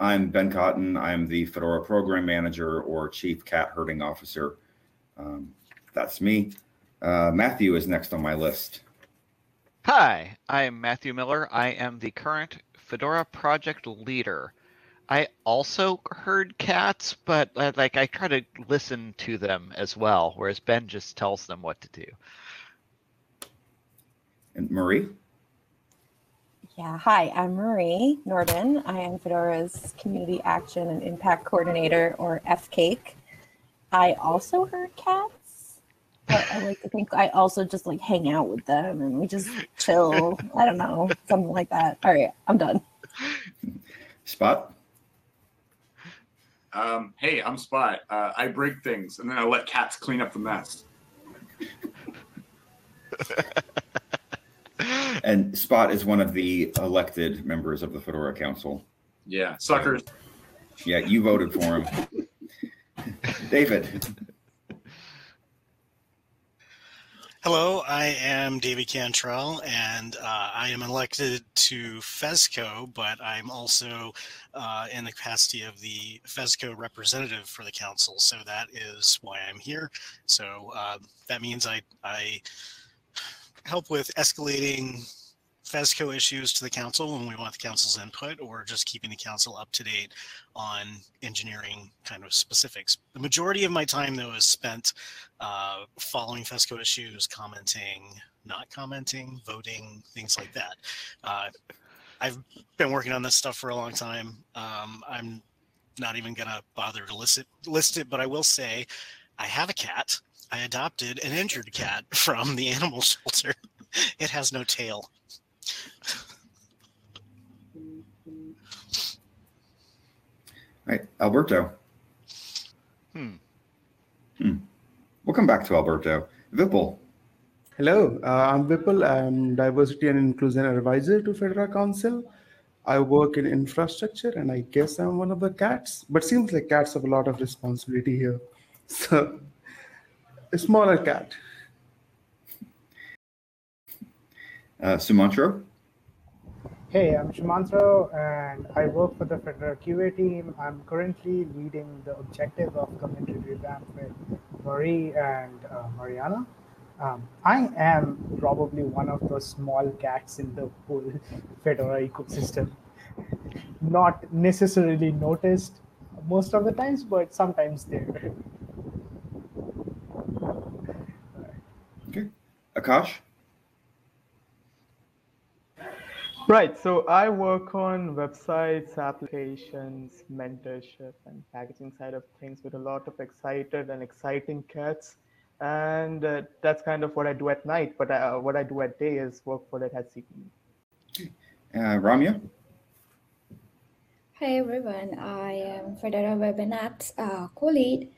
I'm Ben Cotton. I'm the Fedora Program Manager or Chief Cat Herding Officer. Um, that's me. Uh, Matthew is next on my list. Hi, I am Matthew Miller. I am the current Fedora project leader. I also herd cats, but uh, like I try to listen to them as well, whereas Ben just tells them what to do. And Marie? Yeah, hi, I'm Marie Nordin. I am Fedora's Community Action and Impact Coordinator, or FCAKE. I also herd cats, but I like to think I also just like hang out with them and we just chill. I don't know, something like that. All right, I'm done. Spot? Um, hey, I'm Spot. Uh, I break things and then I let cats clean up the mess. and Spot is one of the elected members of the Fedora Council. Yeah, suckers. Yeah, you voted for him. David. Hello, I am David Cantrell, and uh, I am elected to FESCO, but I'm also uh, in the capacity of the FESCO representative for the council. So that is why I'm here. So uh, that means I, I help with escalating FESCO issues to the council when we want the council's input or just keeping the council up to date on engineering kind of specifics. The majority of my time though is spent uh, following FESCO issues, commenting, not commenting, voting, things like that. Uh, I've been working on this stuff for a long time. Um, I'm not even gonna bother to list it, list it, but I will say I have a cat. I adopted an injured cat from the animal shelter. It has no tail. All right, Alberto. Hmm. Hmm. We'll come back to Alberto. Vipul. Hello, uh, I'm Vipul. I'm Diversity and Inclusion Advisor to Fedora Council. I work in infrastructure and I guess I'm one of the cats, but seems like cats have a lot of responsibility here. So, a smaller cat. Uh, Sumantro. Hey, I'm Shumantro and I work for the Fedora QA team. I'm currently leading the objective of community revamp with Marie and uh, Mariana. Um, I am probably one of those small cats in the whole Fedora ecosystem. Not necessarily noticed most of the times, but sometimes there. Okay. Akash. Right. So I work on websites, applications, mentorship, and packaging side of things with a lot of excited and exciting cats. And uh, that's kind of what I do at night. But uh, what I do at day is work for Red Hat CPE. Uh, Ramya. Hi everyone, I am Fedora Web Apps uh, co-lead.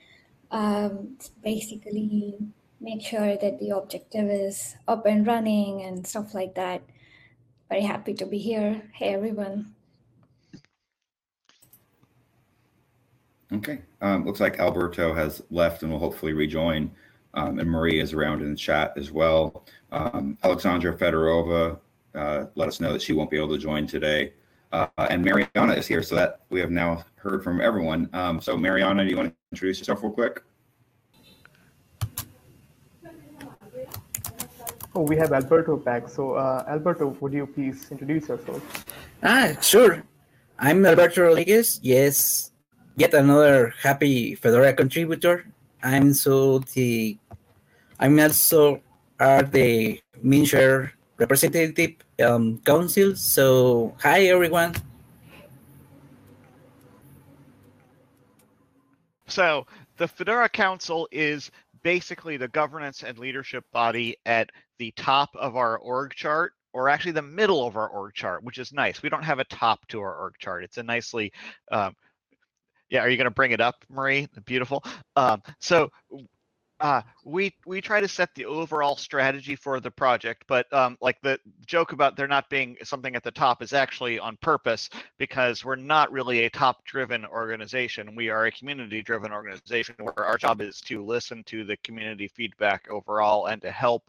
Um, basically, make sure that the objective is up and running and stuff like that. Very happy to be here. Hey, everyone. Okay. Um, looks like Alberto has left and will hopefully rejoin. Um, and Marie is around in the chat as well. Um, Aleksandra Fedorova uh, let us know that she won't be able to join today. Uh, and Mariana is here, so that we have now heard from everyone. Um, so, Mariana, do you want to introduce yourself real quick? Oh, we have Alberto back. So, uh, Alberto, would you please introduce yourself? Ah, sure. I'm Alberto Rodriguez. Yes, yet another happy Fedora contributor. I'm so the, I'm also are the Mindshare representative um, council. So, hi everyone. So the Fedora Council is basically the governance and leadership body at the top of our org chart or actually the middle of our org chart, which is nice. We don't have a top to our org chart. It's a nicely, um, yeah, are you going to bring it up, Marie? Beautiful. Um, so uh, we we try to set the overall strategy for the project, but um, like the joke about there not being something at the top is actually on purpose because we're not really a top-driven organization. We are a community-driven organization where our job is to listen to the community feedback overall and to help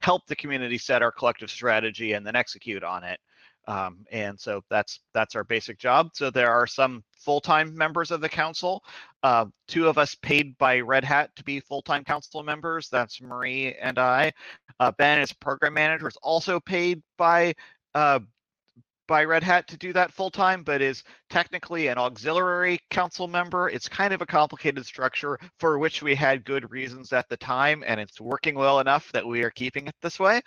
help the community set our collective strategy and then execute on it. Um, and so that's that's our basic job. So there are some full-time members of the council. Uh, two of us paid by Red Hat to be full-time council members. That's Marie and I. Uh, ben is program manager, is also paid by uh, by Red Hat to do that full time, but is technically an auxiliary council member. It's kind of a complicated structure for which we had good reasons at the time, and it's working well enough that we are keeping it this way.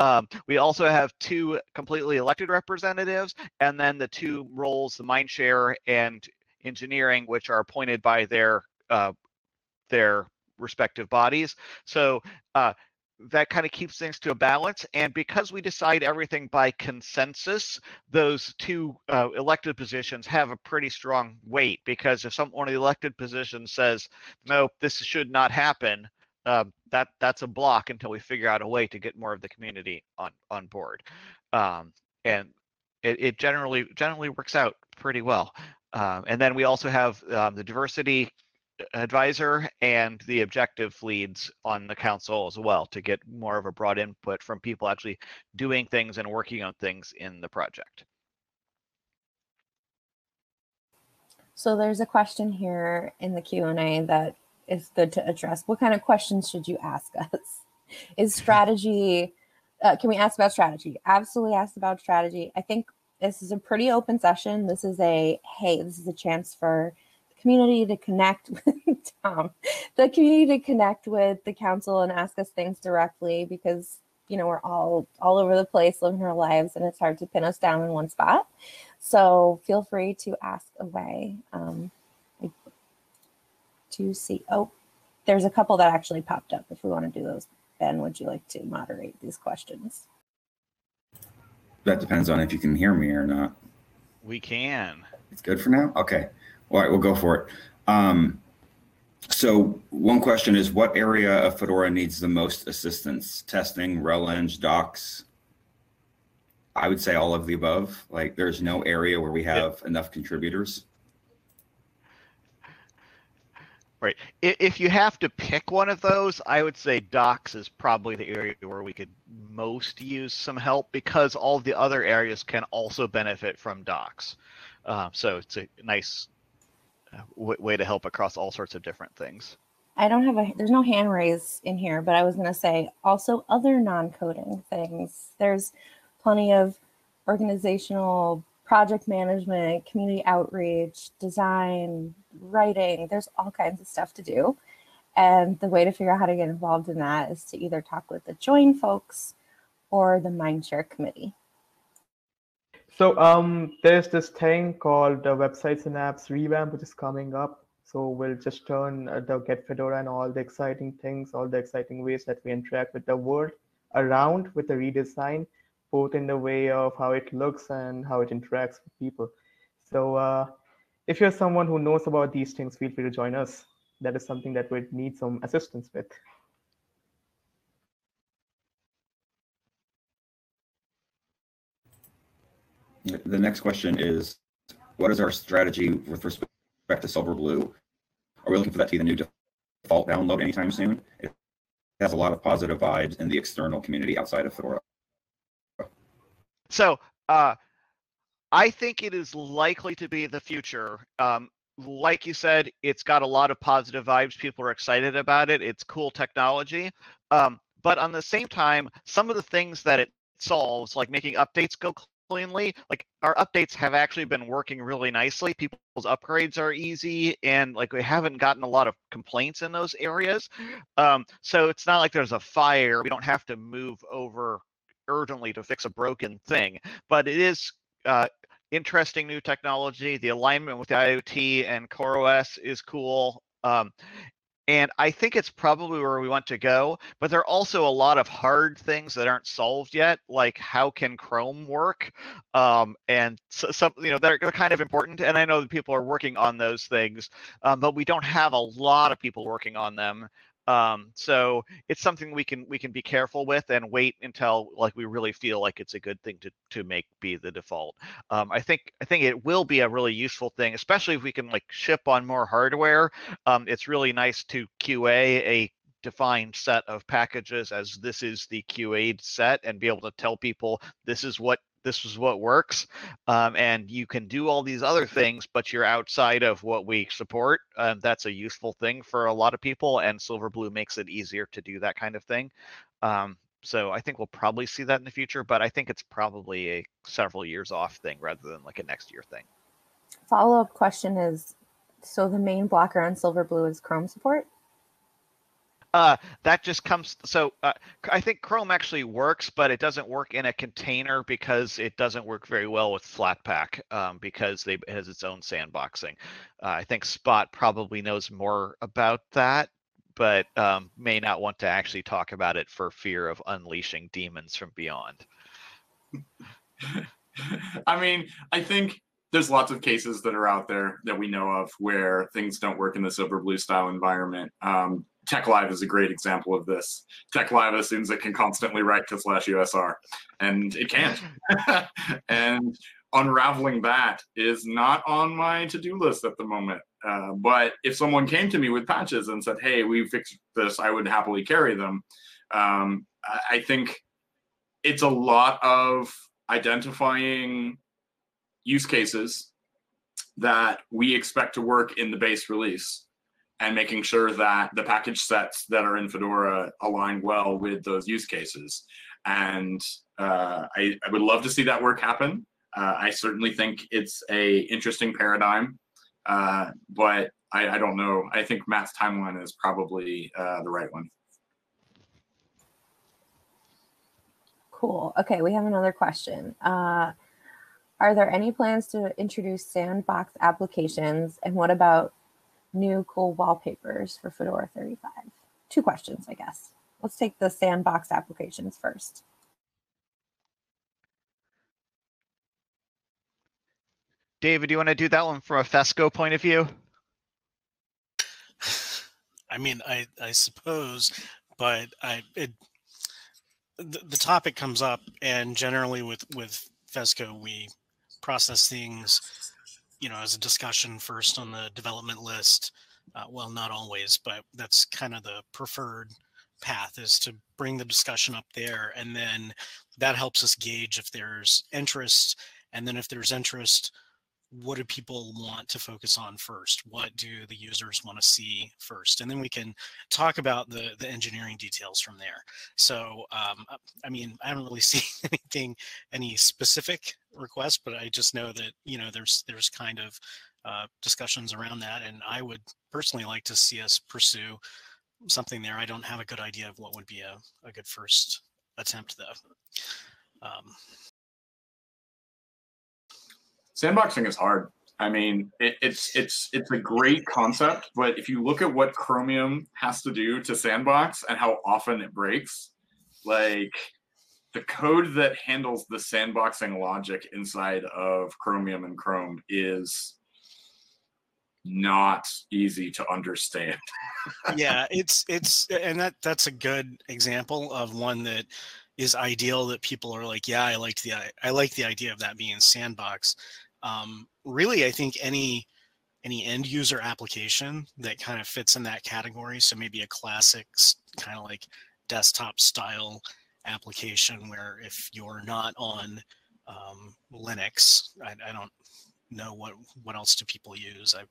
Um, we also have two completely elected representatives, and then the two roles, the mind share and engineering, which are appointed by their uh, their respective bodies. So uh, that kind of keeps things to a balance. And because we decide everything by consensus, those two uh, elected positions have a pretty strong weight because if some one of the elected positions says, no, this should not happen, uh, that that's a block until we figure out a way to get more of the community on on board. Um, and it, it generally generally works out pretty well. Um, and then we also have um, the diversity advisor and the objective leads on the council as well to get more of a broad input from people actually doing things and working on things in the project. So there's a question here in the Q&A that is good to address. What kind of questions should you ask us? Is strategy, uh, can we ask about strategy? Absolutely ask about strategy. I think this is a pretty open session. This is a, hey, this is a chance for the community to connect with Tom, the community to connect with the council and ask us things directly because you know we're all all over the place living our lives and it's hard to pin us down in one spot. So feel free to ask away. Um, to see, oh, there's a couple that actually popped up. If we want to do those, Ben, would you like to moderate these questions? That depends on if you can hear me or not. We can. It's good for now. Okay. All right, we'll go for it. Um, so one question is, what area of Fedora needs the most assistance? Testing, Rel-Eng, docs? I would say all of the above. Like there's no area where we have enough contributors. Right. If you have to pick one of those, I would say docs is probably the area where we could most use some help because all the other areas can also benefit from docs. Uh, so it's a nice w- way to help across all sorts of different things. I don't have a there's no hand raise in here, but I was going to say also other non-coding things. There's plenty of organizational project management, community outreach, design, writing. There's all kinds of stuff to do. And the way to figure out how to get involved in that is to either talk with the join folks or the Mindshare committee. So um, there's this thing called the websites and apps revamp, which is coming up. So we'll just turn uh, the Get Fedora and all the exciting things, all the exciting ways that we interact with the world around with the redesign, both in the way of how it looks and how it interacts with people. So uh, if you're someone who knows about these things, feel free to join us. That is something that we need some assistance with. The next question is, what is our strategy with respect to Silverblue? Are we looking for that to be the new default download anytime soon? It has a lot of positive vibes in the external community outside of Fedora. So uh, I think it is likely to be the future. Um, like you said, it's got a lot of positive vibes. People are excited about it. It's cool technology. Um, but on the same time, some of the things that it solves, like making updates go cleanly. Like our updates have actually been working really nicely. People's upgrades are easy, and like we haven't gotten a lot of complaints in those areas. Um, so it's not like there's a fire. We don't have to move over urgently to fix a broken thing. But it is uh, interesting new technology. The alignment with the IoT and CoreOS is cool. Um, and I think it's probably where we want to go. But there are also a lot of hard things that aren't solved yet, like how can Chrome work, um, and so, some you know they're, kind of important. And I know that people are working on those things, um, but we don't have a lot of people working on them. Um, so it's something we can we can be careful with and wait until like we really feel like it's a good thing to to make be the default. Um, I think I think it will be a really useful thing, especially if we can like ship on more hardware. Um, it's really nice to QA a defined set of packages as this is the QA set and be able to tell people this is what this is what works um, and you can do all these other things but you're outside of what we support um, that's a useful thing for a lot of people and silverblue makes it easier to do that kind of thing um, so i think we'll probably see that in the future but i think it's probably a several years off thing rather than like a next year thing Follow up question is so the main blocker on Silverblue is Chrome support? Uh, that just comes, so, uh, I think Chrome actually works, but it doesn't work in a container because it doesn't work very well with Flatpak, um, because they, it has its own sandboxing. Uh, I think Spot probably knows more about that, but, um, may not want to actually talk about it for fear of unleashing demons from beyond. I mean, I think there's lots of cases that are out there that we know of where things don't work in the Silverblue style environment. Um, TeX Live is a great example of this. TeX Live assumes it can constantly write to slash USR, and it can't. and unraveling that is not on my to-do list at the moment. Uh, but if someone came to me with patches and said, "Hey, we fixed this," I would happily carry them. Um, I, I think it's a lot of identifying use cases that we expect to work in the base release and making sure that the package sets that are in Fedora align well with those use cases. And uh, I, I would love to see that work happen. Uh, I certainly think it's a interesting paradigm, uh, but I, I don't know. I think Matt's timeline is probably uh, the right one. Cool. Okay, we have another question. Are there any plans to introduce sandbox applications? And what about new cool wallpapers for Fedora 35? Two questions, I guess. Let's take the sandbox applications first. David, do you want to do that one from a Fesco point of view? I mean, I I suppose, but I it the, the topic comes up, and generally with with Fesco, we process things, you know, as a discussion first on the development list. Uh, well, not always, but that's kind of the preferred path is to bring the discussion up there, and then that helps us gauge if there's interest, and then if there's interest, what do people want to focus on first? What do the users want to see first? And then we can talk about the the engineering details from there. So um, i mean i haven't really seen anything any specific requests but i just know that you know there's there's kind of uh, discussions around that and i would personally like to see us pursue something there. I don't have a good idea of what would be a, a good first attempt though. Um, sandboxing is hard. I mean, it, it's it's it's a great concept, but if you look at what Chromium has to do to sandbox and how often it breaks, like the code that handles the sandboxing logic inside of Chromium and Chrome is not easy to understand. yeah, it's it's and that that's a good example of one that is ideal that people are like, yeah, I liked the I like the idea of that being sandbox. Um, really, I think any any end user application that kind of fits in that category. So maybe a classic kind of like desktop style application where if you're not on um, Linux, I, I don't know what what else do people use. I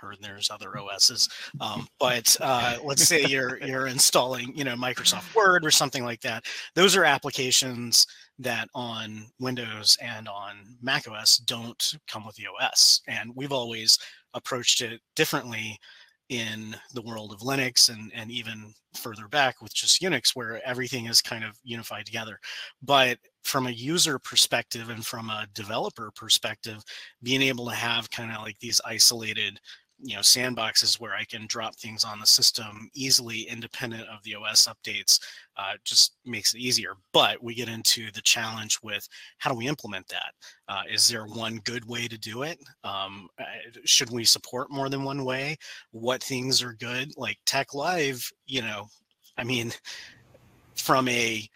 heard there's other OSs, um, but uh, let's say you're you're installing you know Microsoft Word or something like that. Those are applications that on Windows and on Mac OS don't come with the OS, and we've always approached it differently in the world of Linux and, and even further back with just Unix, where everything is kind of unified together. But from a user perspective and from a developer perspective, being able to have kind of like these isolated you know sandboxes where I can drop things on the system easily independent of the OS updates uh, just makes it easier. But we get into the challenge with how do we implement that? Uh, is there one good way to do it? Um, should we support more than one way? What things are good? Like TeX Live, you know, I mean, from a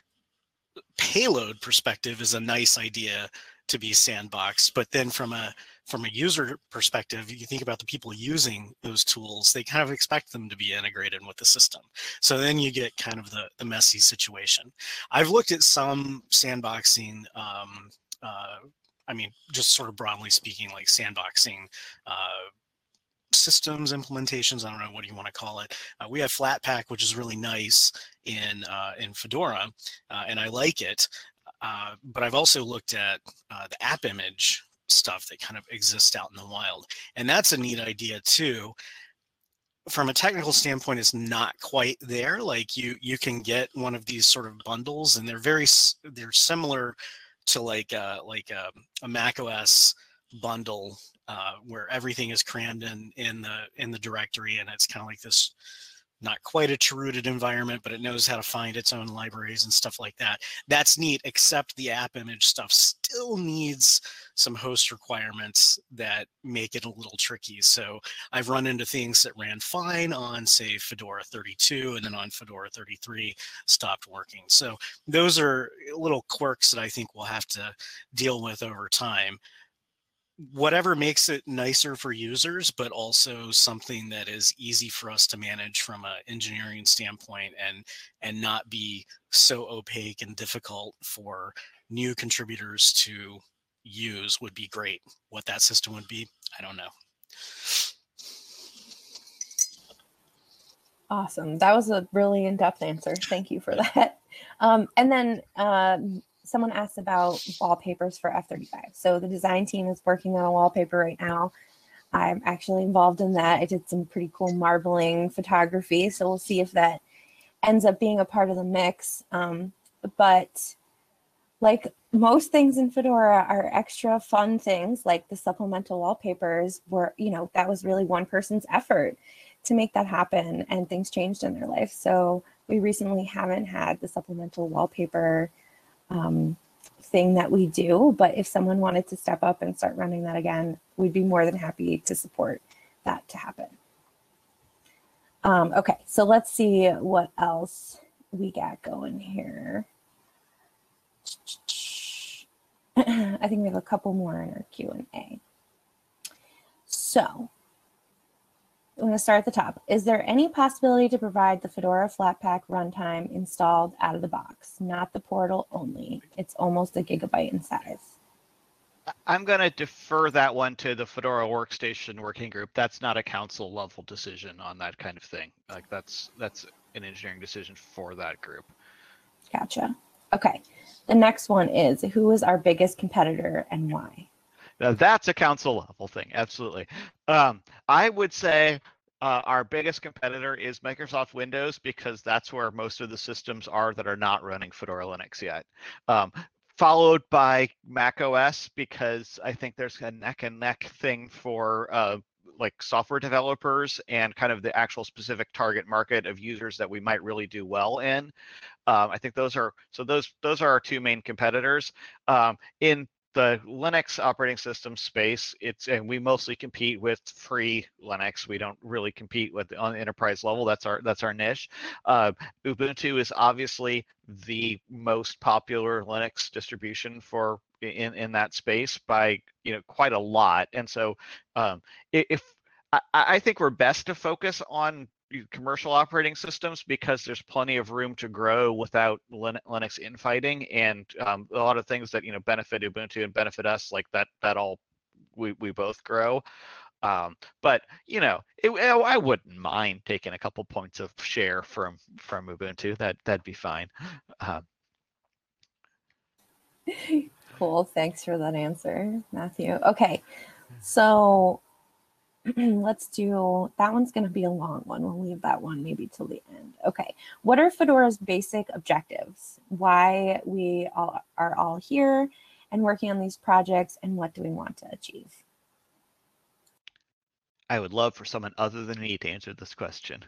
payload perspective is a nice idea to be sandboxed. But then from a from a user perspective, you think about the people using those tools, they kind of expect them to be integrated with the system. So then you get kind of the, the messy situation. I've looked at some sandboxing, um, uh, I mean, just sort of broadly speaking, like sandboxing uh, systems implementations. I don't know what do you want to call it. Uh, we have Flatpak, which is really nice in uh, in Fedora, uh, and I like it. Uh, but I've also looked at uh, the AppImage stuff that kind of exists out in the wild. And that's a neat idea too. From a technical standpoint, it's not quite there. Like you, you can get one of these sort of bundles, and they're very, they're similar to like a, like a, a Mac OS bundle uh, where everything is crammed in in the in the directory, and it's kind of like this not quite a chrooted environment, but it knows how to find its own libraries and stuff like that. That's neat, except the AppImage stuff still needs some host requirements that make it a little tricky. So I've run into things that ran fine on, say, Fedora 32, and then on Fedora 33 stopped working. So those are little quirks that I think we'll have to deal with over time whatever makes it nicer for users, but also something that is easy for us to manage from an engineering standpoint and and not be so opaque and difficult for new contributors to use would be great. What that system would be, I don't know. Awesome. That was a really in-depth answer. Thank you for that. Um, and then uh, someone asked about wallpapers for F35. So the design team is working on a wallpaper right now. I'm actually involved in that. I did some pretty cool marbling photography. So we'll see if that ends up being a part of the mix. Um, but like most things in Fedora are extra fun things like the supplemental wallpapers were, you know, that was really one person's effort to make that happen and things changed in their life. So we recently haven't had the supplemental wallpaper um, thing that we do. But if someone wanted to step up and start running that again, we'd be more than happy to support that to happen. Um, okay, so let's see what else we got going here. I think we have a couple more in our Q&A. So I'm going to start at the top. Is there any possibility to provide the Fedora Flatpak runtime installed out of the box, not the portal only? It's almost a gigabyte in size. I'm going to defer that one to the Fedora Workstation Working Group. That's not a council level decision on that kind of thing. Like that's that's an engineering decision for that group. Gotcha. Okay. The next one is who is our biggest competitor and why? Now, that's a council level thing. Absolutely. Um, I would say uh, our biggest competitor is Microsoft Windows because that's where most of the systems are that are not running Fedora Linux yet. Um, followed by Mac OS because I think there's a neck and neck thing for uh, like software developers and kind of the actual specific target market of users that we might really do well in. Um, I think those are so those those are our two main competitors. Um, in the Linux operating system space, it's and we mostly compete with free Linux. We don't really compete with on the enterprise level. That's our that's our niche. Uh, Ubuntu is obviously the most popular Linux distribution for in in that space by you know quite a lot. And so um, if I, I think we're best to focus on commercial operating systems because there's plenty of room to grow without Linux infighting and um, a lot of things that you know benefit Ubuntu and benefit us like that that all we we both grow. Um, but you know, it, I wouldn't mind taking a couple points of share from from Ubuntu. That that'd be fine. Um, cool. Thanks for that answer, Matthew. Okay, so let's do that one's going to be a long one. We'll leave that one maybe till the end. Okay. What are Fedora's basic objectives? Why we all are all here and working on these projects and what do we want to achieve? I would love for someone other than me to answer this question.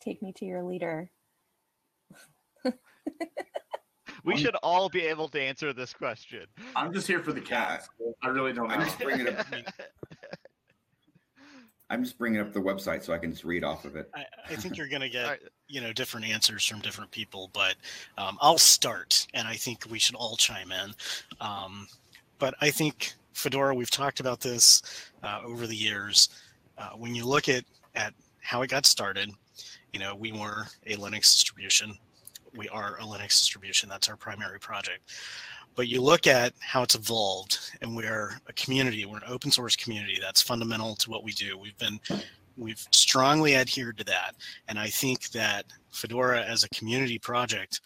Take me to your leader. We I'm, should all be able to answer this question. I'm just here for the cat. I really don't. I'm just bringing it. I'm just bringing up the website so I can just read off of it. I, I think you're going to get you know different answers from different people, but um, I'll start, and I think we should all chime in. Um, but I think Fedora, we've talked about this uh, over the years. Uh, when you look at at how it got started, you know, we were a Linux distribution. We are a Linux distribution. That's our primary project. But you look at how it's evolved, and we're a community. We're an open source community. That's fundamental to what we do. We've been we've strongly adhered to that, and I think that Fedora as a community project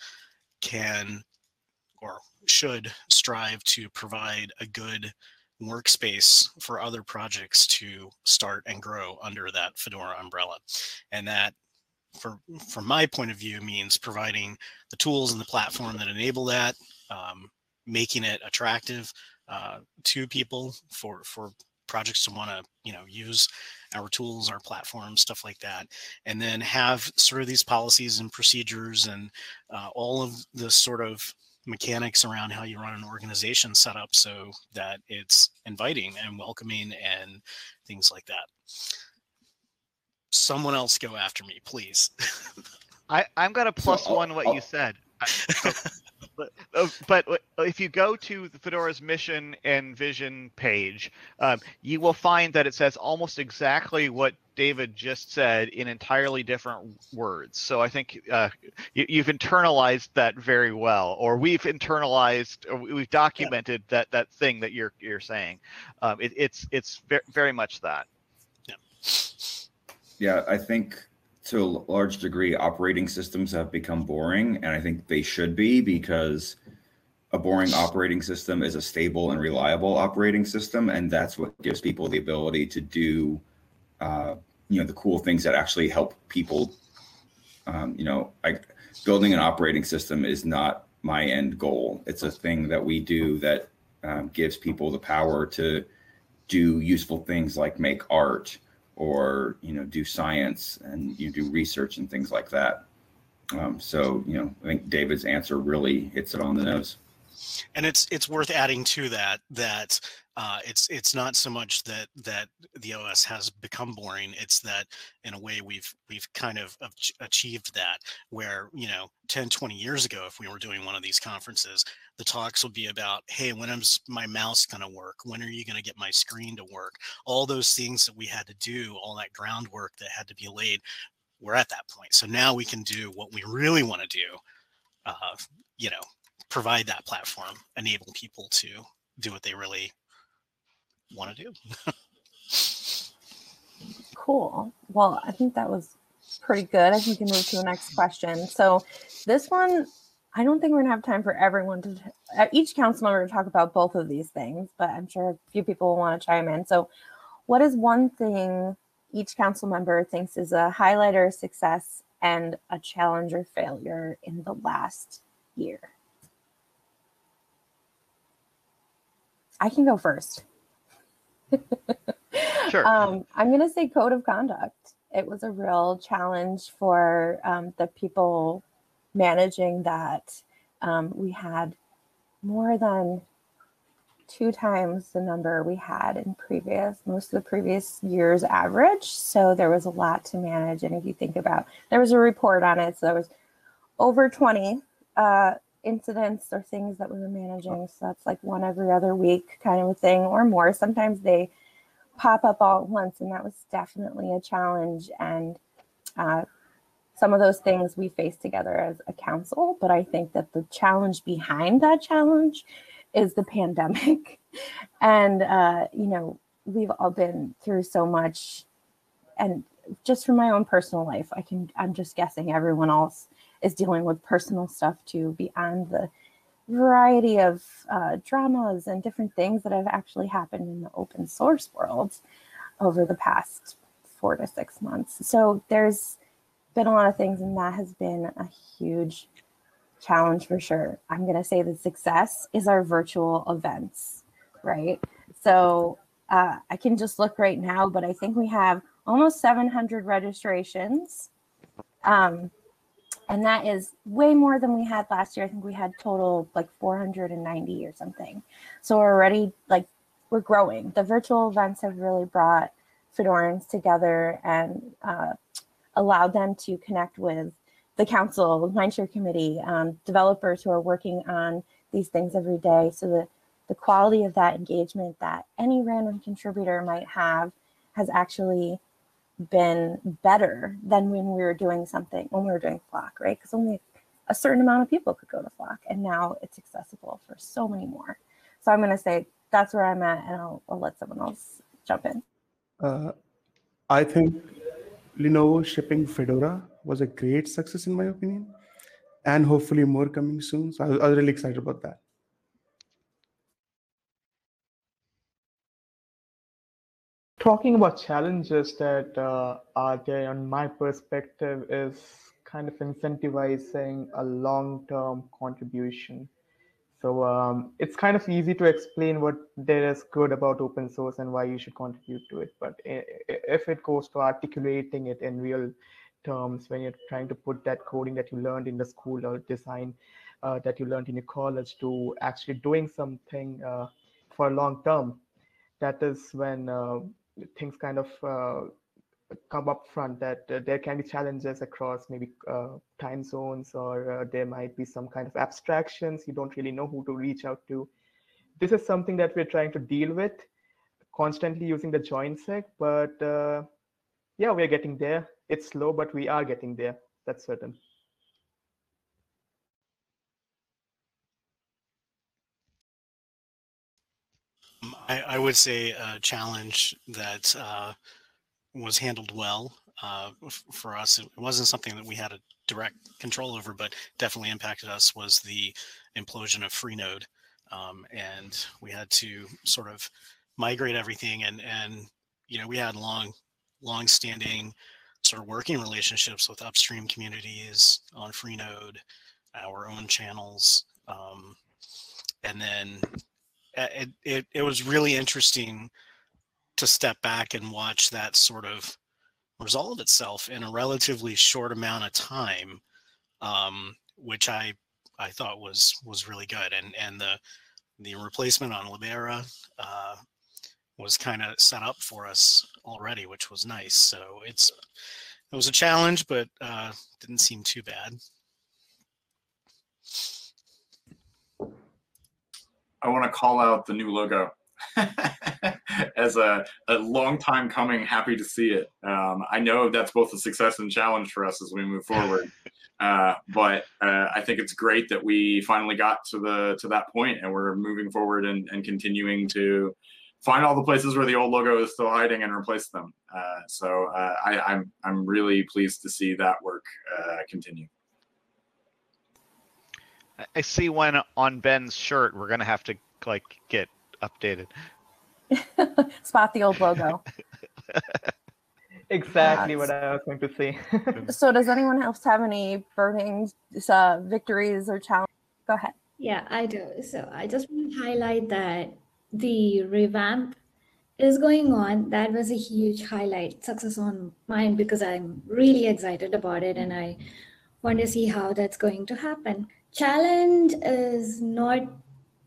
can or should strive to provide a good workspace for other projects to start and grow under that Fedora umbrella. And that for from my point of view means providing the tools and the platform that enable that, um, making it attractive uh, to people for for projects to want to you know use our tools, our platforms, stuff like that, and then have sort of these policies and procedures and uh, all of the sort of mechanics around how you run an organization set up so that it's inviting and welcoming and things like that. Someone else go after me, please. I, I'm gonna plus I'll- one what I'll- you said. I- so- but, uh, but uh, if you go to the Fedora's mission and vision page, um, you will find that it says almost exactly what David just said in entirely different words. So I think uh, you, you've internalized that very well, or we've internalized, or we- we've documented that that thing that you're you're saying. Um, it, it's it's ve- very much that. Yeah, I think to a large degree, operating systems have become boring, and I think they should be because a boring operating system is a stable and reliable operating system, and that's what gives people the ability to do, uh, you know, the cool things that actually help people. Um, you know, building an operating system is not my end goal. It's a thing that we do that um, gives people the power to do useful things like make art or you know do science and you do research and things like that. Um, so you know i think david's answer really hits it on the nose and it's it's worth adding to that that uh, it's it's not so much that that the OS has become boring. It's that in a way we've we've kind of achieved that. Where you know 10, 20 years ago, if we were doing one of these conferences, the talks would be about, hey, when is my mouse going to work? When are you going to get my screen to work? All those things that we had to do, all that groundwork that had to be laid. We're at that point. So now we can do what we really want to do. Uh, you know, provide that platform, enable people to do what they really want to do. Cool. Well, I think that was pretty good. I think we can move to the next question. So, this one, I don't think we're gonna have time for everyone to uh, each council member to talk about both of these things, but I'm sure a few people will want to chime in. So, what is one thing each council member thinks is a highlight or a success and a challenge or failure in the last year? I can go first. Sure. Um, I'm going to say code of conduct. It was a real challenge for um, the people managing that. Um, we had more than two times the number we had in previous most of the previous year's average. So there was a lot to manage. And if you think about, there was a report on it. So there was over 20 uh, incidents or things that we were managing. So that's like one every other week kind of a thing or more. Sometimes they pop up all at once, and that was definitely a challenge. And uh, some of those things we face together as a council, but I think that the challenge behind that challenge is the pandemic. and, uh, you know, we've all been through so much. And just from my own personal life, I can, I'm just guessing everyone else is dealing with personal stuff too, beyond the variety of uh, dramas and different things that have actually happened in the open source world over the past four to six months. So there's been a lot of things, and that has been a huge challenge for sure. I'm going to say the success is our virtual events, right? So uh, I can just look right now, but I think we have almost 700 registrations. Um, and that is way more than we had last year. I think we had total like 490 or something. So we're already like we're growing. The virtual events have really brought Fedorans together and uh, allowed them to connect with the council, the Mindshare Committee, um, developers who are working on these things every day. So the, the quality of that engagement that any random contributor might have has actually been better than when we were doing something, when we were doing Flock, right? Because only a certain amount of people could go to Flock, and now it's accessible for so many more. So I'm going to say that's where I'm at, and I'll, I'll let someone else jump in. Uh, I think Lenovo shipping Fedora was a great success in my opinion, and hopefully more coming soon. So I was, I was really excited about that. Talking about challenges that uh, are there on my perspective is kind of incentivizing a long-term contribution. So um, it's kind of easy to explain what there is good about open source and why you should contribute to it but if it goes to articulating it in real terms when you're trying to put that coding that you learned in the school or design uh, that you learned in your college to actually doing something uh, for long term that is when uh, things kind of uh, come up front that uh, there can be challenges across maybe uh, time zones or uh, there might be some kind of abstractions you don't really know who to reach out to. This is something that we're trying to deal with constantly using the Join SIG but uh, yeah we're getting there. It's slow but we are getting there. That's certain I, I would say a challenge that uh, was handled well uh, for us. It wasn't something that we had a direct control over, but definitely impacted us was the implosion of Freenode. Um, and we had to sort of migrate everything and, and, you know, we had long, long standing sort of working relationships with upstream communities on Freenode, our own channels. Um, and then it, it, it was really interesting to step back and watch that sort of resolve itself in a relatively short amount of time, um, which I I thought was was really good. And and the the replacement on Libera uh, was kind of set up for us already, which was nice. So it's it was a challenge, but uh, didn't seem too bad. I want to call out the new logo as a, a long time coming. Happy to see it. Um, I know that's both a success and challenge for us as we move forward. Uh, but uh, I think it's great that we finally got to the to that point and we're moving forward and, and continuing to find all the places where the old logo is still hiding and replace them. Uh, so uh, I, am I'm, I'm really pleased to see that work uh, continue. I see one on Ben's shirt. We're gonna have to like get updated. Spot the old logo. exactly what I was going to say. so, does anyone else have any burning uh, victories or challenges? Go ahead. Yeah, I do. So, I just want to highlight that the revamp is going on. That was a huge highlight, success on mine because I'm really excited about it and I want to see how that's going to happen challenge is not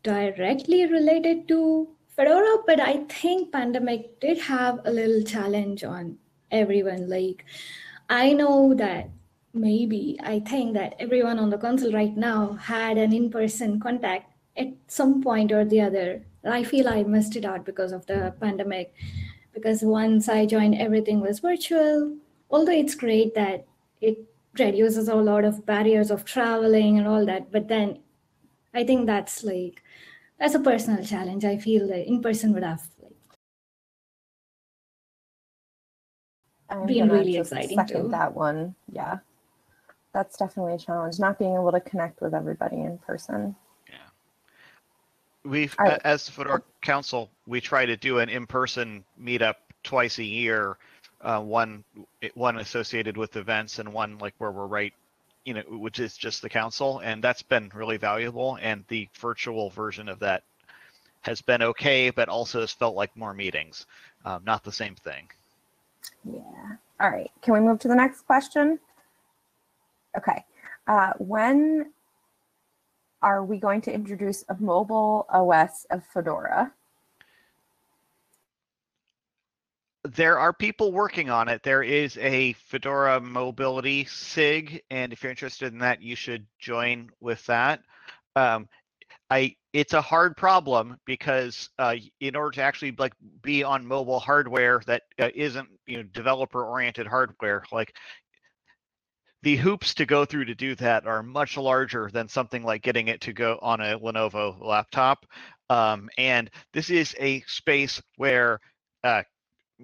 directly related to Fedora, but I think pandemic did have a little challenge on everyone. Like, I know that maybe I think that everyone on the console right now had an in-person contact at some point or the other. I feel I missed it out because of the pandemic. Because once I joined, everything was virtual. Although it's great that it reduces a lot of barriers of traveling and all that but then i think that's like that's a personal challenge i feel that in person would have like I'm been really exciting second too. that one yeah that's definitely a challenge not being able to connect with everybody in person Yeah. We've, All right. as the Fedora Council, we try to do an in-person meetup twice a year uh, one one associated with events and one like where we're right you know which is just the council and that's been really valuable and the virtual version of that has been okay but also has felt like more meetings. Um, not the same thing. Yeah. All right. Can we move to the next question? Okay. Uh, when are we going to introduce a mobile os of fedora there are people working on it. There is a Fedora Mobility SIG, and if you're interested in that, you should join with that. Um, I it's a hard problem because uh, in order to actually like be on mobile hardware that uh, not you know developer oriented hardware, like the hoops to go through to do that are much larger than something like getting it to go on a Lenovo laptop. Um, and this is a space where uh,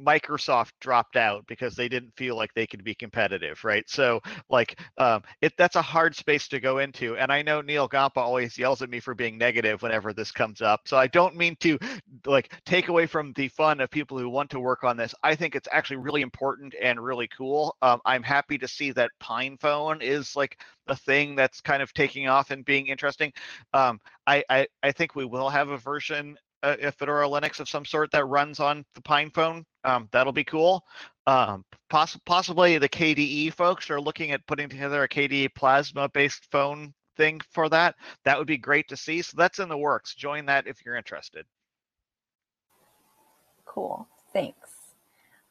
Microsoft dropped out because they didn't feel like they could be competitive, right? So like um, it that's a hard space to go into. And I know Neil Gompa always yells at me for being negative whenever this comes up. So I don't mean to like take away from the fun of people who want to work on this. I think it's actually really important and really cool. Um, I'm happy to see that PinePhone is like a thing that's kind of taking off and being interesting. Um, I, I I think we will have a version a, a, Fedora Linux of some sort that runs on the PinePhone. Um, that'll be cool. Um, poss- possibly the KDE folks are looking at putting together a KDE Plasma based phone thing for that. That would be great to see. So that's in the works. Join that if you're interested. Cool. Thanks.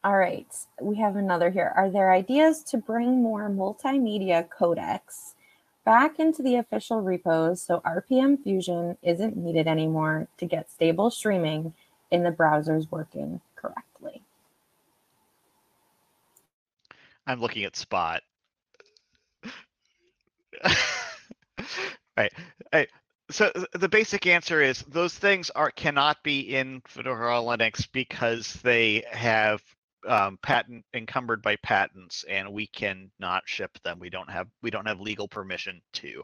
All right. We have another here. Are there ideas to bring more multimedia codecs back into the official repos so RPM Fusion isn't needed anymore to get stable streaming in the browsers working correctly. I'm looking at Spot. right. right. So the basic answer is those things are cannot be in Fedora Linux because they have um, patent encumbered by patents and we can not ship them. We don't have we don't have legal permission to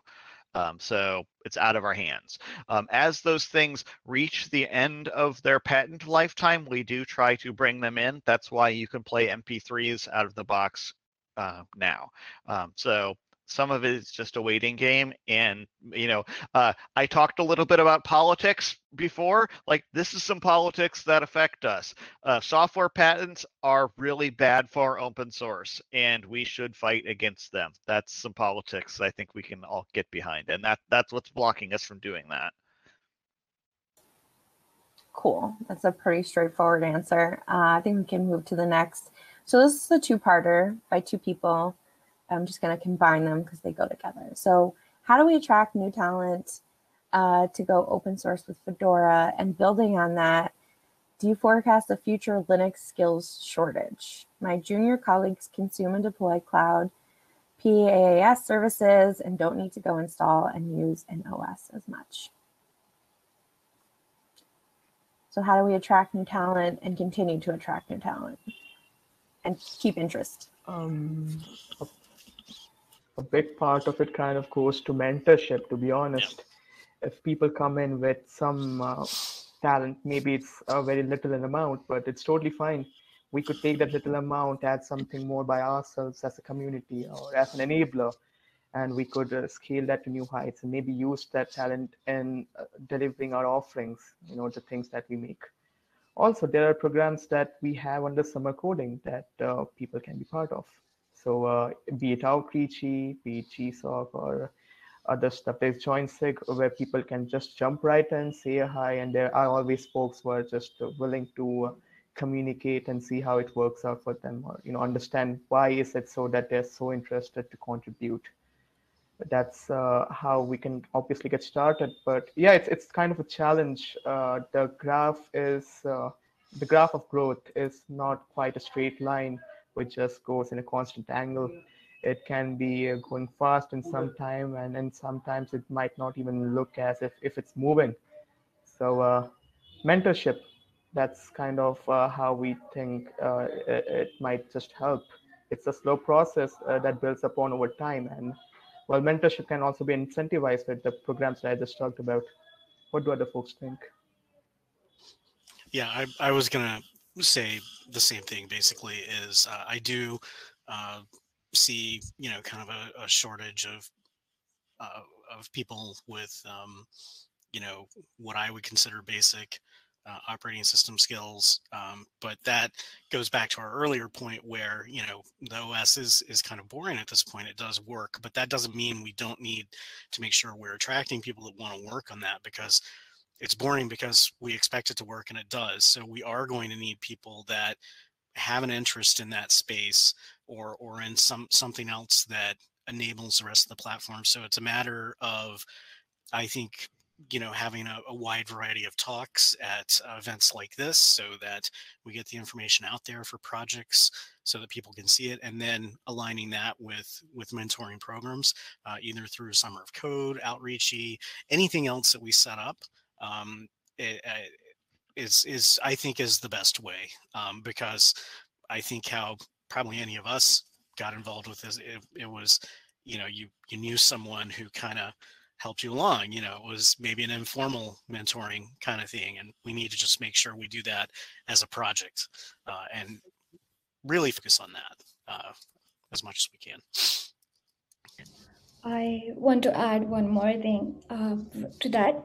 um, so it's out of our hands. Um, as those things reach the end of their patent lifetime we do try to bring them in. That's why you can play mp3s out of the box uh, now. Um, so some of it is just a waiting game and you know uh, i talked a little bit about politics before like this is some politics that affect us. Uh, software patents are really bad for open source and we should fight against them. That's some politics i think we can all get behind and that that's what's blocking us from doing that. Cool. That's a pretty straightforward answer. Uh, i think we can move to the next. So this is a two-parter by two people I'm just going to combine them because they go together. So how do we attract new talent uh, to go open source with Fedora? And building on that, do you forecast a future Linux skills shortage? My junior colleagues consume and deploy cloud PaaS services and don't need to go install and use an OS as much. So how do we attract new talent and continue to attract new talent and keep interest? Um, a big part of it kind of goes to mentorship to be honest. If people come in with some uh, talent maybe it's a very little an amount but it's totally fine. We could take that little amount add something more by ourselves as a community or as an enabler and we could uh, scale that to new heights and maybe use that talent in uh, delivering our offerings you know the things that we make. Also there are programs that we have under summer coding that uh, people can be part of so uh, be it Outreachy, be it GSOC or other stuff. There's Join SIG where people can just jump right in, say hi, and there are always folks who are just willing to communicate and see how it works out for them, or you know, understand why is it so that they're so interested to contribute. But that's uh, how we can obviously get started. But yeah, it's it's kind of a challenge. Uh, the graph is uh, the graph of growth is not quite a straight line which just goes in a constant angle. It can be uh, going fast in some time, and then sometimes it might not even look as if, if it's moving. So uh, mentorship, that's kind of uh, how we think uh, it, it, might just help. It's a slow process uh, that builds upon over time. And well, mentorship can also be incentivized with the programs that I just talked about. What do other folks think? Yeah, I, I was going to say the same thing basically is uh, I do uh, see you know kind of a, a shortage of uh, of people with um, you know what I would consider basic uh, operating system skills. Um, but that goes back to our earlier point where you know the OS is is kind of boring at this point. It does work, but that doesn't mean we don't need to make sure we're attracting people that want to work on that because it's boring because we expect it to work and it does. So we are going to need people that have an interest in that space or or in some something else that enables the rest of the platform. So it's a matter of, I think, you know, having a, a wide variety of talks at uh, events like this so that we get the information out there for projects so that people can see it and then aligning that with with mentoring programs uh, either through summer of code outreachy anything else that we set up um, it, uh, is is i think is the best way um, because i think how probably any of us got involved with this it, it was you know you you knew someone who kind of helped you along you know it was maybe an informal mentoring kind of thing and we need to just make sure we do that as a project uh, and really focus on that uh, as much as we can I want to add one more thing uh, to that.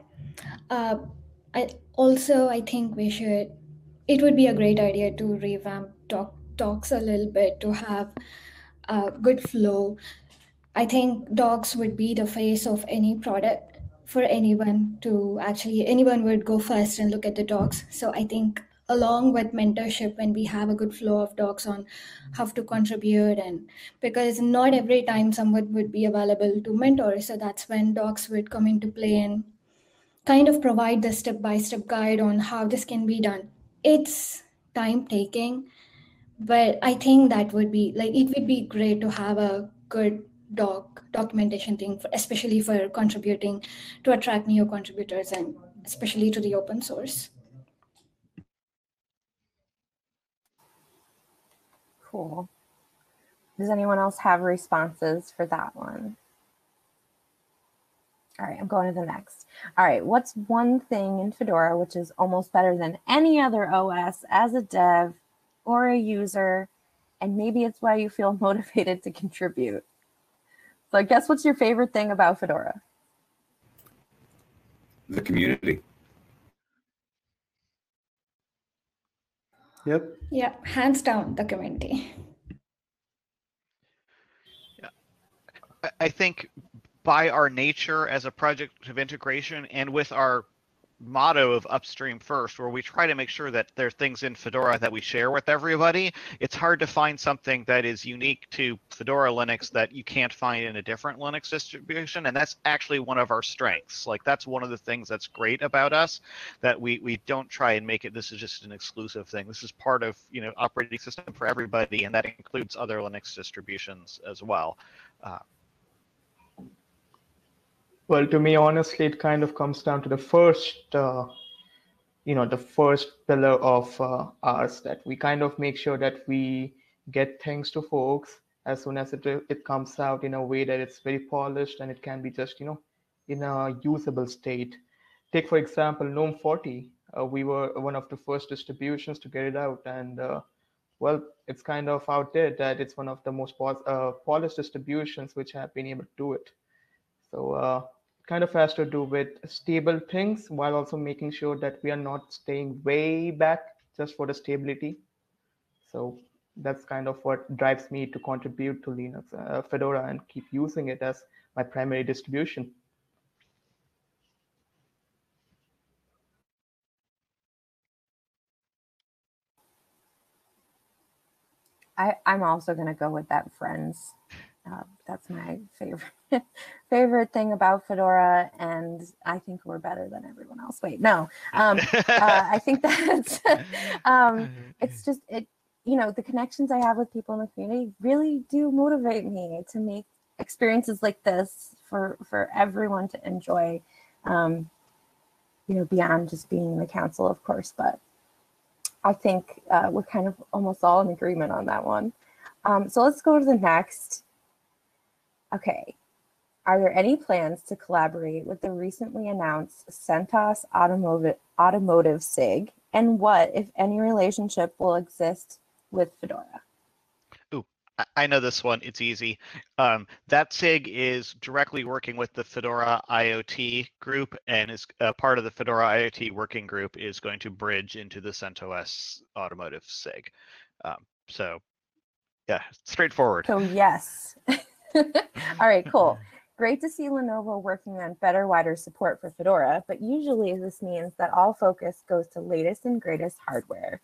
Uh, I also I think we should. It would be a great idea to revamp talk talks a little bit to have a good flow. I think docs would be the face of any product for anyone to actually anyone would go first and look at the docs. So I think along with mentorship when we have a good flow of docs on how to contribute and because not every time someone would be available to mentor. So that's when docs would come into play and kind of provide the step by step guide on how this can be done. It's time taking but i think that would be like it would be great to have a good doc documentation thing for, especially for contributing to attract new contributors and especially to the open source Cool. Does anyone else have responses for that one? All right, I'm going to the next. All right, what's one thing in Fedora which is almost better than any other OS as a dev or a user, and maybe it's why you feel motivated to contribute? So I guess what's your favorite thing about Fedora? The community. Yep. yeah hands down the community I- I think by our nature as a project of integration and with our motto of upstream first, where we try to make sure that there are things in Fedora that we share with everybody, it's hard to find something that is unique to Fedora Linux that you can't find in a different Linux distribution. And that's actually one of our strengths. Like that's one of the things that's great about us that we we don't try and make it this is just an exclusive thing. This is part of you know operating system for everybody, and that includes other Linux distributions as well. Uh, Well, to me, honestly, it kind of comes down to the first, uh, you know, the first pillar of uh, ours that we kind of make sure that we get things to folks as soon as it it comes out in a way that it's very polished and it can be just, you know, in a usable state. Take for example, GNOME 40. Uh, we were one of the first distributions to get it out, and uh, well, it's kind of out there that it's one of the most pol- uh, polished distributions which have been able to do it. So uh, kind of has to do with stable things while also making sure that we are not staying way back just for the stability. So that's kind of what drives me to contribute to Linux, uh, Fedora, and keep using it as my primary distribution. I, I'm also going to go with that friends. Uh, that's my favorite favorite thing about Fedora, and I think we're better than everyone else. Wait, no, um, uh, I think that's um, it's just it. You know, the connections I have with people in the community really do motivate me to make experiences like this for for everyone to enjoy. Um, you know, beyond just being in the council, of course, but I think uh, we're kind of almost all in agreement on that one. Um, so let's go to the next. Okay. Are there any plans to collaborate with the recently announced CentOS Automotive, Automotive SIG? And what, if any, relationship will exist with Fedora? Ooh, I- know this one. It's easy. Um, that SIG is directly working with the Fedora IoT group, and is uh, part of the Fedora IoT working group is going to bridge into the CentOS Automotive SIG. Um, so, yeah, straightforward. So, yes. All right, cool. Great to see Lenovo working on better, wider support for Fedora, but usually this means that all focus goes to latest and greatest hardware.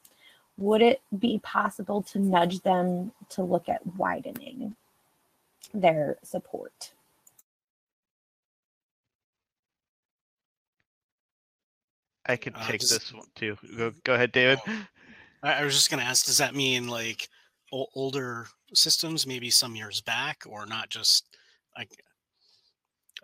would it be possible to nudge them to look at widening their support? I could Uh, take just- this one too. Go, go ahead, David. Oh, I, I was just going to ask, does that mean like older systems, maybe some years back, or not just like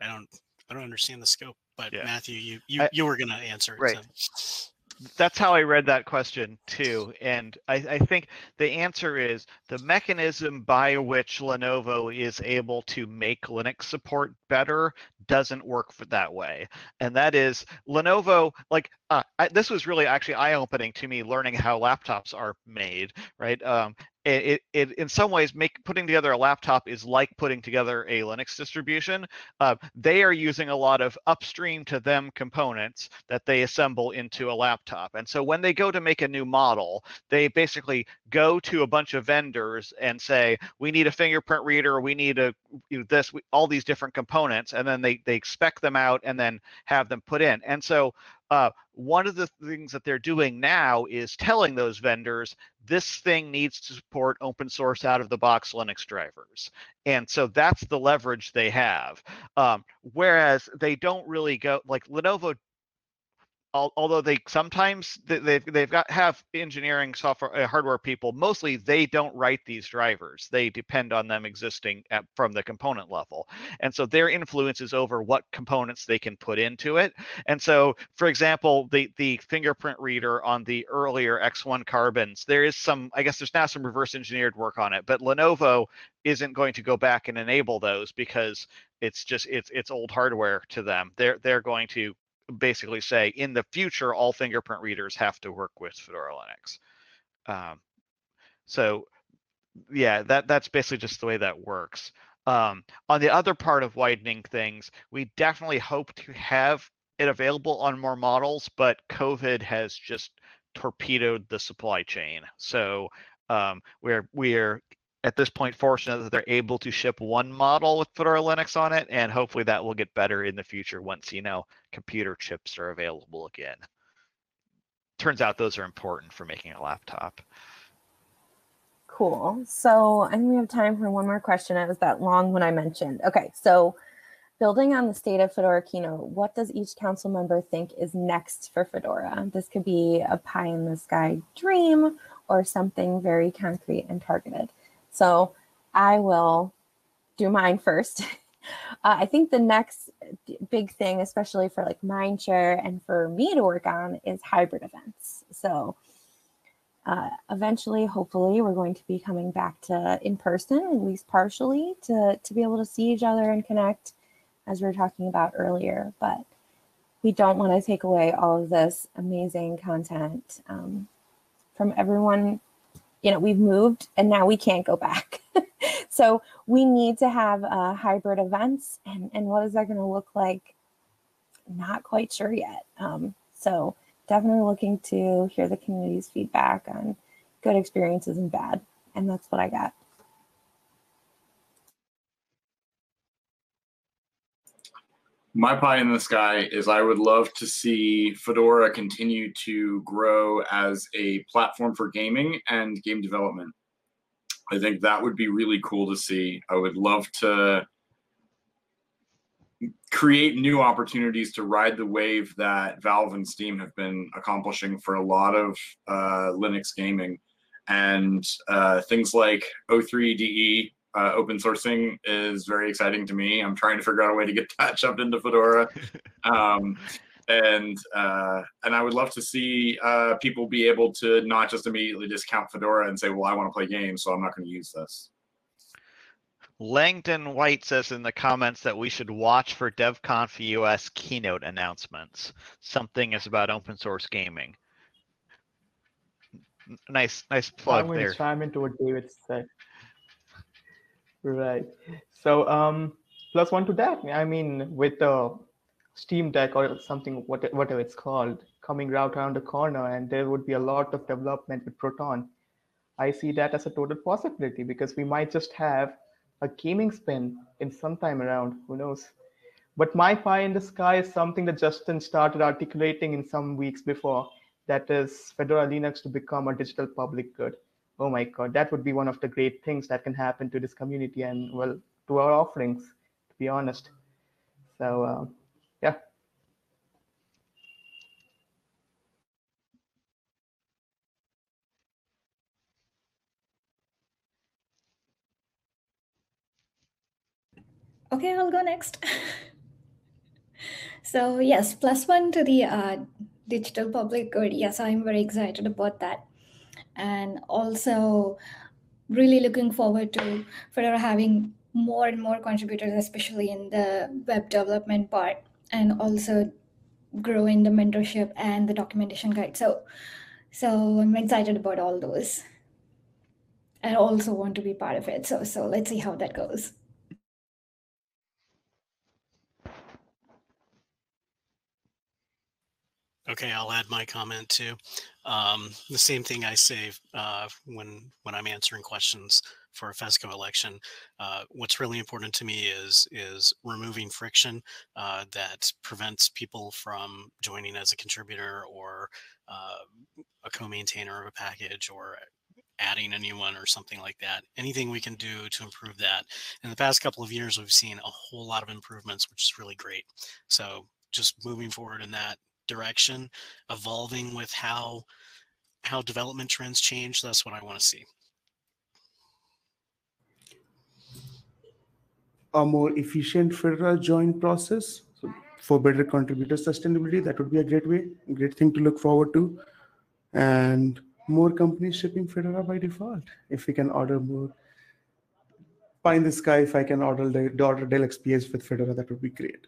I don't I don't understand the scope. But Yeah. Matthew, you you, I- you were going to answer it. Right. so- that's how I read that question too. And I, I think the answer is the mechanism by which Lenovo is able to make Linux support better doesn't work for that way. And that is Lenovo, like uh, I, this was really actually eye-opening to me learning how laptops are made, right? Um, it, it, in some ways make putting together a laptop is like putting together a Linux distribution. Uh, they are using a lot of upstream to them components that they assemble into a laptop. And so when they go to make a new model, they basically go to a bunch of vendors and say, we need a fingerprint reader, we need a you know, this, we, all these different components, and then they they spec them out and then have them put in. And so uh, one of the things that they're doing now is telling those vendors this thing needs to support open source out of the box Linux drivers. And so that's the leverage they have. Um, whereas they don't really go like Lenovo although they sometimes they've they've got have engineering software uh, hardware people mostly they don't write these drivers. They depend on them existing at, from the component level. And so their influence is over what components they can put into it. And so for example the the fingerprint reader on the earlier x1 carbons there is some i guess there's now some reverse engineered work on it but lenovo isn't going to go back and enable those because it's just it's it's old hardware to them. They're they're going to basically say in the future all fingerprint readers have to work with Fedora Linux. Um, so yeah, that that's basically just the way that works. Um, on the other part of widening things, we definitely hope to have it available on more models, but COVID has just torpedoed the supply chain. So um, we're we're at this point fortunate that they're able to ship one model with Fedora Linux on it, and hopefully that will get better in the future once you know computer chips are available again. Turns out those are important for making a laptop. Cool. So I think we have time for one more question. It was that long when I mentioned. Okay, so building on the state of Fedora keynote, what does each council member think is next for Fedora? This could be a pie in the sky dream or something very concrete and targeted. So I will do mine first. Uh, I think the next big thing, especially for like Mindshare and for me to work on, is hybrid events. So uh, eventually, hopefully, we're going to be coming back to in person, at least partially, to to be able to see each other and connect, as we were talking about earlier. But we don't want to take away all of this amazing content um, from everyone. You know, we've moved and now we can't go back. so we need to have uh, hybrid events, and and what is that going to look like? Not quite sure yet. Um, so definitely looking to hear the community's feedback on good experiences and bad. And that's what I got. My pie in the sky is I would love to see Fedora continue to grow as a platform for gaming and game development. I think that would be really cool to see. I would love to create new opportunities to ride the wave that Valve and Steam have been accomplishing for a lot of uh, Linux gaming. And uh, things like O3DE uh, open sourcing is very exciting to me. I'm trying to figure out a way to get that shoved into Fedora. Um, and uh, and I would love to see uh, people be able to not just immediately discount Fedora and say, well, I want to play games, so I'm not going to use this. Langdon White says in the comments that we should watch for DevConf US keynote announcements. Something is about open source gaming. N- Nice, nice I'm plug going to chime into what David said. Right. So, um, plus one to that. I mean, with the Steam Deck or something, whatever it's called, coming right around the corner, and there would be a lot of development with Proton. I see that as a total possibility because we might just have a gaming spin in some time around. Who knows? But my pie in the sky is something that Justin started articulating in some weeks before. that is Fedora Linux to become a digital public good. Oh my God, that would be one of the great things that can happen to this community and well, to our offerings, to be honest. So uh, yeah. Okay, I'll go next. so yes, plus one to the uh, digital public good. Yes, I'm very excited about that. And also really looking forward to Fedora having more and more contributors, especially in the web development part, and also grow in the mentorship and the documentation guide. So, so I'm excited about all those. I also want to be part of it. So, so let's see how that goes. Okay, I'll add my comment too. Um, the same thing I say uh, when when I'm answering questions for a FESCO election. Uh, what's really important to me is is removing friction uh, that prevents people from joining as a contributor or uh, a co-maintainer of a package or adding a new one or something like that. Anything we can do to improve that. In the past couple of years, we've seen a whole lot of improvements, which is really great. So just moving forward in that direction, evolving with how how development trends change. That's what I want to see. A more efficient Fedora join process for better contributor sustainability. That would be a great way, great thing to look forward to, and more companies shipping Fedora by default. If we can order more pie in the sky, if I can order the order Dell XPS with Fedora, that would be great.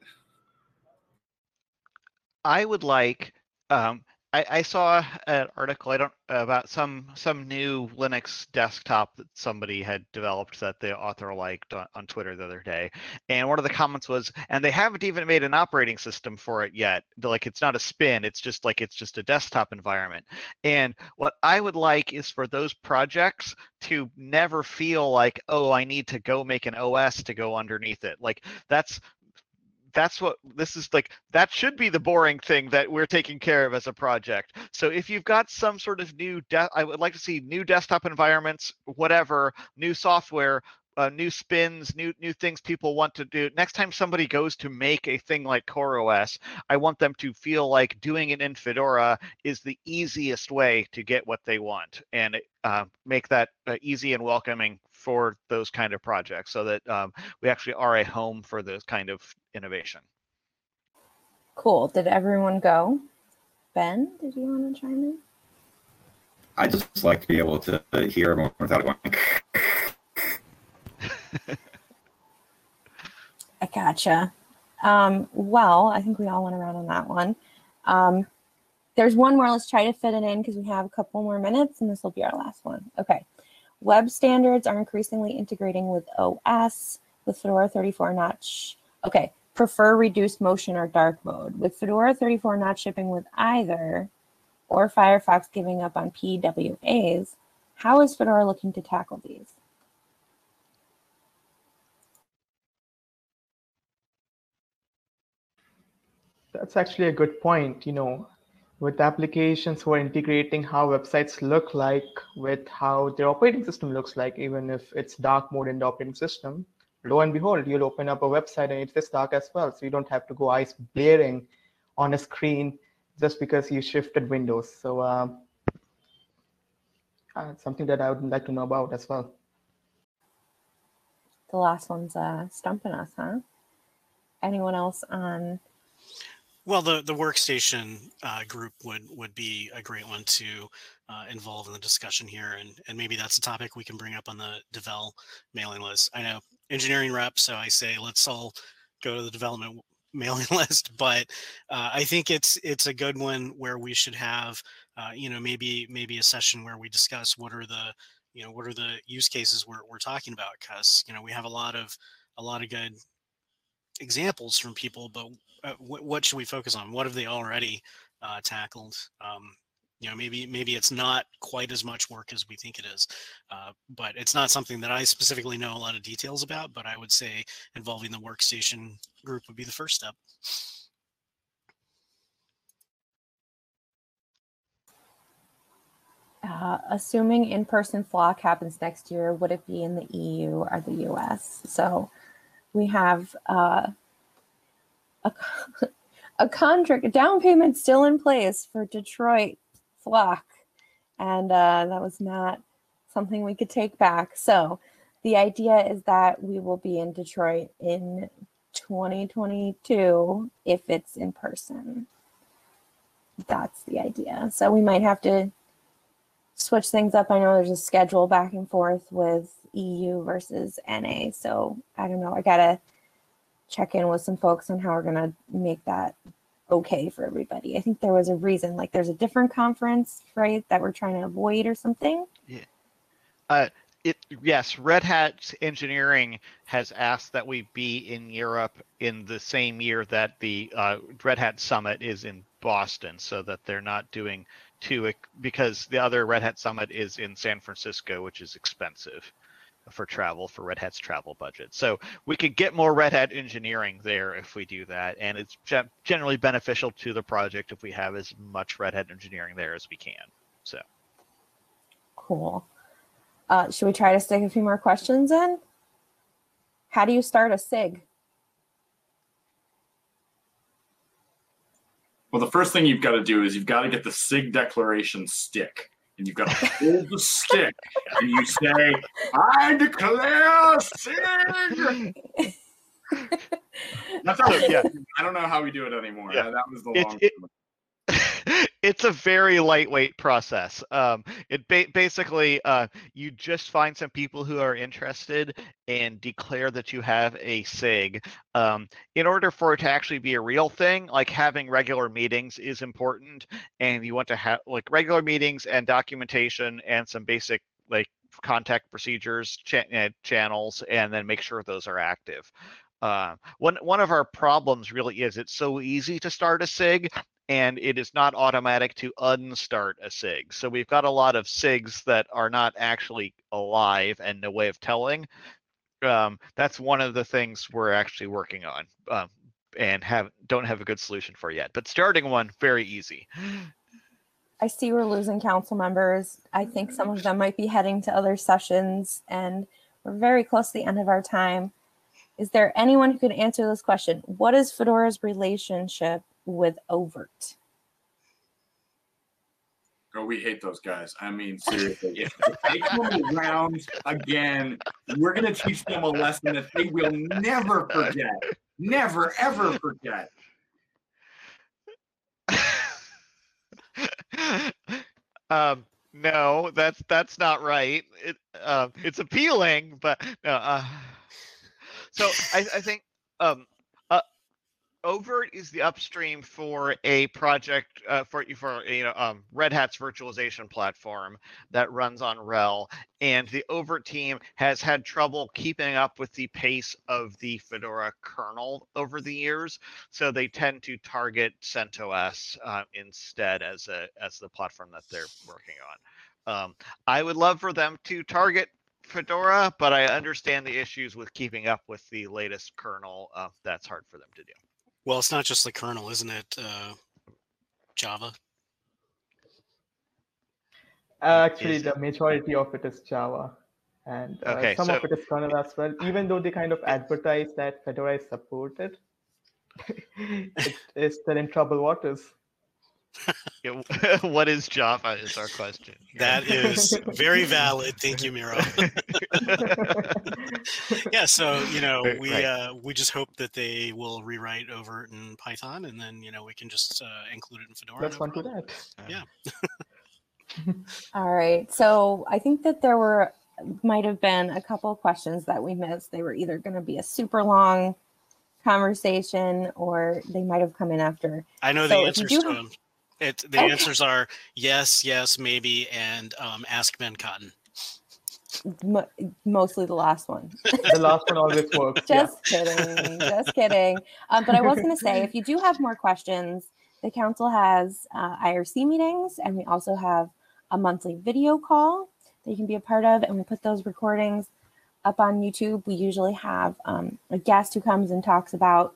I would like. Um, I, I saw an article. I don't about some some new Linux desktop that somebody had developed that the author liked on, on Twitter the other day, and one of the comments was, and they haven't even made an operating system for it yet. Like it's not a spin. It's just like it's just a desktop environment. And what I would like is for those projects to never feel like, oh, I need to go make an OS to go underneath it. Like that's that's what this is like that should be the boring thing that we're taking care of as a project. So if you've got some sort of new i would like to see new desktop environments whatever new software uh, new spins, new new things people want to do. Next time somebody goes to make a thing like CoreOS, I want them to feel like doing it in Fedora is the easiest way to get what they want, and uh, make that uh, easy and welcoming for those kind of projects, so that um, we actually are a home for this kind of innovation. Cool. Did everyone go? Ben, did you want to chime in? I just like to be able to hear more without going. I gotcha. Um, well, I think we all went around on that one. Um, there's one more. Let's try to fit it in because we have a couple more minutes and this will be our last one. Okay. Web standards are increasingly integrating with OS, with Fedora 34 notch. Okay. Prefer reduced motion or dark mode. With Fedora 34 not shipping with either, or Firefox giving up on PWAs, how is Fedora looking to tackle these? That's actually a good point. You know, with applications who are integrating how websites look like with how their operating system looks like, even if it's dark mode in the operating system, lo and behold, you'll open up a website and it's this dark as well. So you don't have to go eyes blaring on a screen just because you shifted windows. So um, uh, something that I would like to know about as well. The last one's uh, stumping us, huh? Anyone else on well, the the workstation uh, group would would be a great one to uh, involve in the discussion here, and and maybe that's a topic we can bring up on the Devel mailing list. I know engineering rep, so I say let's all go to the development mailing list, but uh, I think it's it's a good one where we should have uh, you know maybe maybe a session where we discuss what are the you know what are the use cases we're we're talking about because you know we have a lot of a lot of good examples from people, but uh, what, should we focus on? What have they already uh, tackled? Um, you know, maybe maybe it's not quite as much work as we think it is, uh, but it's not something that I specifically know a lot of details about. But I would say involving the workstation group would be the first step. Uh, assuming in-person flock happens next year, would it be in the EU or the US? So we have uh, a, a contract, a down payment still in place for Detroit flock, and uh, that was not something we could take back. So the idea is that we will be in Detroit in 2022 if it's in person. That's the idea. So we might have to switch things up. I know there's a schedule back and forth with EU versus NA. So I don't know. I gotta check in with some folks on how we're gonna make that okay for everybody. I think there was a reason, like there's a different conference, right, that we're trying to avoid or something. Uh, it yes, Red Hat Engineering has asked that we be in Europe in the same year that the uh, Red Hat Summit is in Boston, so that they're not doing two because the other Red Hat Summit is in San Francisco, which is expensive for travel for Red Hat's travel budget. So we could get more Red Hat engineering there if we do that, and it's generally beneficial to the project if we have as much Red Hat engineering there as we can. So Cool. Uh, should we try to stick a few more questions in? How do you start a SIG? Well, the first thing you've got to do is you've got to get the SIG declaration stick. And you've got to hold the stick and you say, I declare SIG. That's how yeah. I don't know how we do it anymore. Yeah. That was the It- long it- it's a very lightweight process. Um, it ba- basically uh, you just find some people who are interested and declare that you have a SIG. Um, in order for it to actually be a real thing, like having regular meetings is important, and you want to have like regular meetings and documentation and some basic like contact procedures, uh, channels, and then make sure those are active. Uh, one one of our problems really is it's so easy to start a SIG and it is not automatic to unstart a SIG. So we've got a lot of SIGs that are not actually alive and no way of telling. Um, that's one of the things we're actually working on um, and have don't have a good solution for yet. But starting one very easy. I see we're losing council members. I think some of them might be heading to other sessions, and we're very close to the end of our time. Is there anyone who could answer this question? What is Fedora's relationship with oVirt? Oh, we hate those guys. I mean, seriously, if they come around again, we're gonna teach them a lesson that they will never forget. Never, ever forget. um, no, that's that's not right. It uh, it's appealing, but no. Uh, so I, I think um, oVirt is the upstream for a project uh, for for you know um, Red Hat's virtualization platform that runs on RHEL, and the oVirt team has had trouble keeping up with the pace of the Fedora kernel over the years, so they tend to target CentOS uh, instead as a as the platform that they're working on. Um, I would love for them to target Fedora, but I understand the issues with keeping up with the latest kernel. Uh, that's hard for them to do. Well, it's not just the kernel, isn't it? Uh, Java. Actually, Is the majority of it is Java, and uh, Okay, some of it is kernel as well. Even though they kind of advertise that Fedora is supported, it is still in trouble waters. Yeah, what is Java? Is our question. That is very valid. Thank you, Miro. yeah, so you know, we right. uh, we just hope that they will rewrite oVirt in Python, and then you know we can just uh, include it in Fedora. Let's no on to that. Yeah. All right. So I think that there were might have been a couple of questions that we missed. They were either going to be a super long conversation or they might have come in after. I know So the answers do to them. It, the Okay. answers are yes, yes, maybe, and um, ask Ben Cotton. Mo- mostly the last one. The last one always works. yeah. Just kidding. Just kidding. Um, but I was going to say, if you do have more questions, the council has uh, IRC meetings, and we also have a monthly video call that you can be a part of, and we put those recordings up on YouTube. We usually have um, a guest who comes and talks about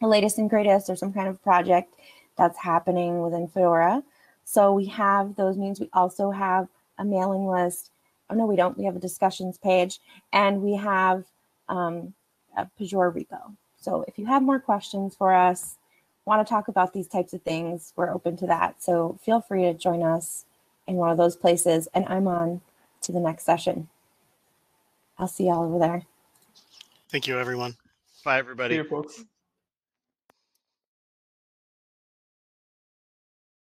the latest and greatest or some kind of project that's happening within Fedora. So we have those means. We also have a mailing list. Oh no, we don't. We have a discussions page, and we have um, a Pagure repo. So if you have more questions for us, want to talk about these types of things, we're open to that. So feel free to join us in one of those places. And I'm on to the next session. I'll see y'all over there. Thank you, everyone. Bye, See everybody. you, folks.